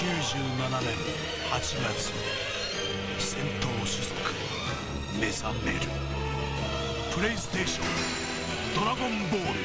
97年8月戦闘種族目覚める。プレイステーション「ドラゴンボール」